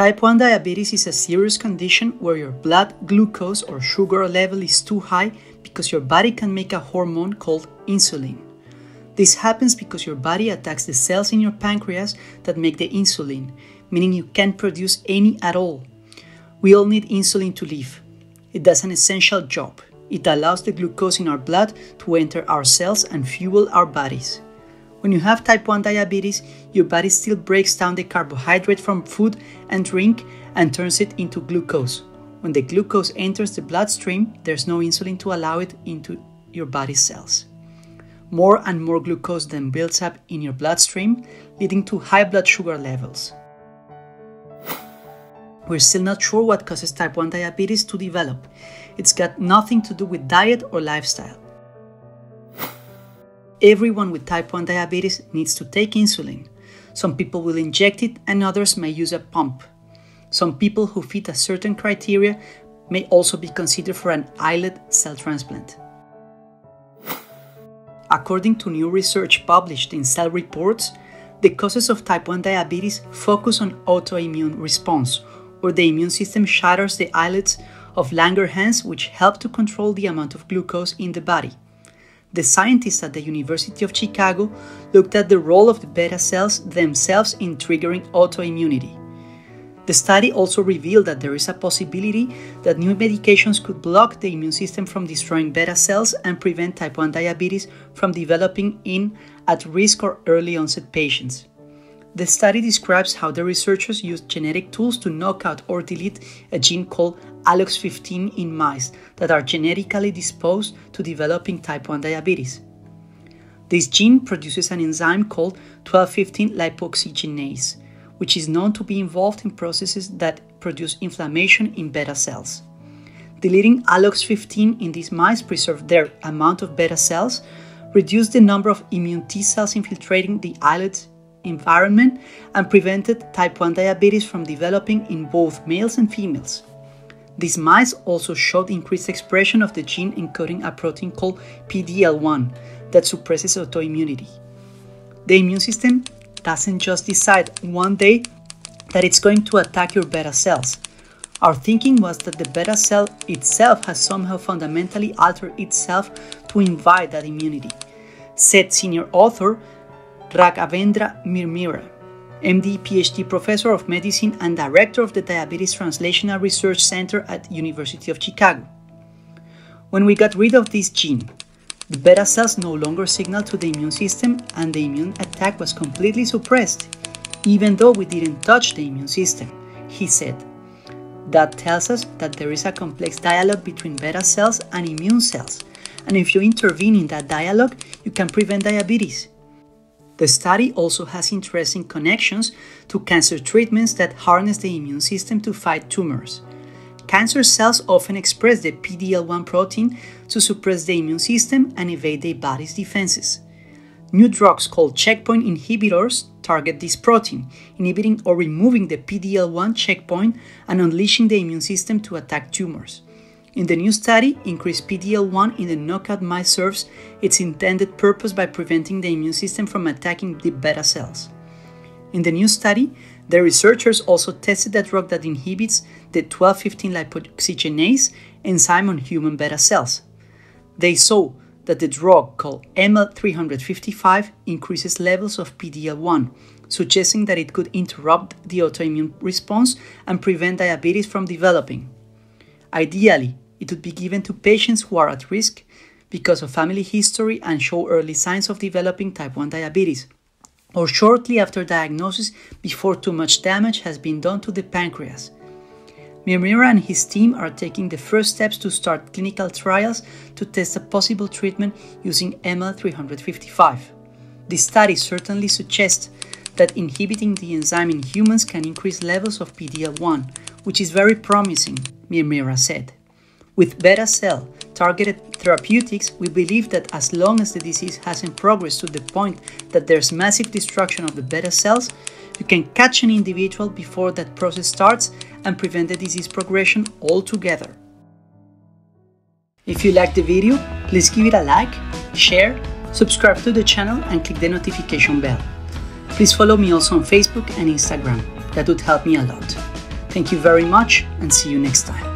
Type 1 diabetes is a serious condition where your blood glucose or sugar level is too high because your body can make a hormone called insulin. This happens because your body attacks the cells in your pancreas that make the insulin, meaning you can't produce any at all. We all need insulin to live. It does an essential job. It allows the glucose in our blood to enter our cells and fuel our bodies. When you have type 1 diabetes, your body still breaks down the carbohydrate from food and drink and turns it into glucose. When the glucose enters the bloodstream, there's no insulin to allow it into your body's cells. More and more glucose then builds up in your bloodstream, leading to high blood sugar levels. We're still not sure what causes type 1 diabetes to develop. It's got nothing to do with diet or lifestyle. Everyone with type 1 diabetes needs to take insulin. Some people will inject it and others may use a pump. Some people who fit a certain criteria may also be considered for an islet cell transplant. According to new research published in Cell Reports, the causes of type 1 diabetes focus on autoimmune response, where the immune system shatters the islets of Langerhans, which help to control the amount of glucose in the body the scientists at the University of Chicago looked at the role of the beta cells themselves in triggering autoimmunity. The study also revealed that there is a possibility that new medications could block the immune system from destroying beta cells and prevent type 1 diabetes from developing in at risk or early onset patients. The study describes how the researchers used genetic tools to knock out or delete a gene called ALOX15 in mice that are genetically disposed to developing type 1 diabetes. This gene produces an enzyme called 1215 lipoxygenase, which is known to be involved in processes that produce inflammation in beta cells. Deleting ALOX15 in these mice preserved their amount of beta cells, reduced the number of immune T cells infiltrating the islets environment and prevented type 1 diabetes from developing in both males and females. These mice also showed increased expression of the gene encoding a protein called PDL1 that suppresses autoimmunity. The immune system doesn't just decide one day that it's going to attack your beta cells. Our thinking was that the beta cell itself has somehow fundamentally altered itself to invite that immunity, said senior author Raghavendra Mirmira, MD, PhD professor of medicine and director of the Diabetes Translational Research Center at University of Chicago. When we got rid of this gene, the beta cells no longer signal to the immune system and the immune attack was completely suppressed, even though we didn't touch the immune system, he said. That tells us that there is a complex dialogue between beta cells and immune cells, and if you intervene in that dialogue, you can prevent diabetes. The study also has interesting connections to cancer treatments that harness the immune system to fight tumors. Cancer cells often express the PDL1 protein to suppress the immune system and evade the body's defenses. New drugs called checkpoint inhibitors target this protein, inhibiting or removing the PDL1 checkpoint and unleashing the immune system to attack tumors. In the new study, increased PDL1 in the knockout mice serves its intended purpose by preventing the immune system from attacking the beta cells. In the new study, the researchers also tested a drug that inhibits the 1215 lipoxygenase enzyme on human beta cells. They saw that the drug called ML355 increases levels of PDL1, suggesting that it could interrupt the autoimmune response and prevent diabetes from developing. Ideally, it would be given to patients who are at risk because of family history and show early signs of developing type 1 diabetes, or shortly after diagnosis before too much damage has been done to the pancreas. Mirmira and his team are taking the first steps to start clinical trials to test a possible treatment using ML355. This study certainly suggests that inhibiting the enzyme in humans can increase levels of PDL1, which is very promising, Mirmira said. With beta cell targeted therapeutics, we believe that as long as the disease hasn't progressed to the point that there's massive destruction of the beta cells, you can catch an individual before that process starts and prevent the disease progression altogether. If you liked the video, please give it a like, share, subscribe to the channel and click the notification bell. Please follow me also on Facebook and Instagram, that would help me a lot. Thank you very much and see you next time.